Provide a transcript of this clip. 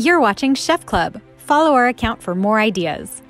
You're watching Chef Club. Follow our account for more ideas.